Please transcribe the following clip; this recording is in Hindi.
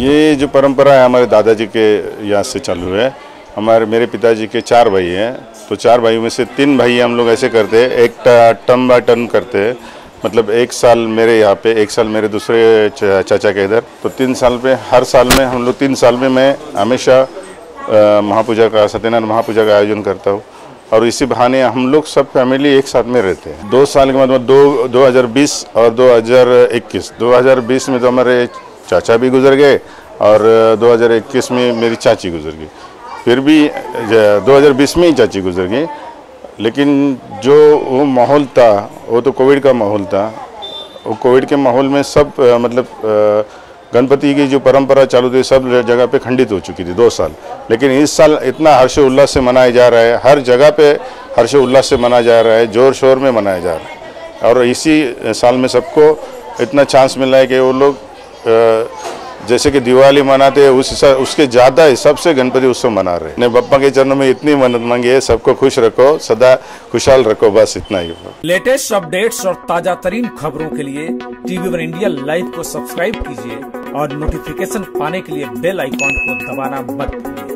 ये जो परंपरा है हमारे दादाजी के यहाँ से चालू है। हमारे, मेरे पिताजी के चार भाई हैं। तो चार भाइयों में से तीन भाई हम लोग ऐसे करते हैं, एक टर्म बाय टर्म करते हैं। मतलब एक साल मेरे यहाँ पे, एक साल मेरे दूसरे चाचा के इधर। तो तीन साल पे, हर साल में हम लोग तीन साल में मैं हमेशा महापूजा का, सत्यनारायण महापूजा का आयोजन करता हूँ। और इसी बहाने हम लोग सब फैमिली एक साथ में रहते हैं। दो साल के बाद, दो 2020 और 2021 2020 में तो हमारे चाचा भी गुजर गए और 2021 में मेरी चाची गुजर गई। फिर भी, ज- 2020 में ही चाची गुजर गई। लेकिन जो वो माहौल था, वो तो कोविड का माहौल था। वो कोविड के माहौल में सब मतलब गणपति की जो परंपरा चालू थी, सब जगह पे खंडित हो चुकी थी, दो साल। लेकिन इस साल इतना हर्ष उल्लास से मनाया जा रहा है, हर जगह पे हर्ष उल्लास से मनाया जा रहा है ज़ोर शोर में मनाया जा रहा है। और इसी साल में सबको इतना चांस मिला है कि वो लोग जैसे कि दिवाली मनाते हैं, उस हिसाब उसके ज़्यादा हिसाब से गणपति उत्सव मना रहे हैं। बप्पा के चरणों में इतनी मन्नत मांगी है, सबको खुश रखो, सदा खुशहाल रखो, बस इतना ही लेटेस्ट अपडेट्स और ताज़ा तरीन खबरों के लिए टीवी वन इंडिया लाइव को सब्सक्राइब कीजिए और नोटिफिकेशन पाने के लिए बेल आइकॉन को दबाना मत भूलिए।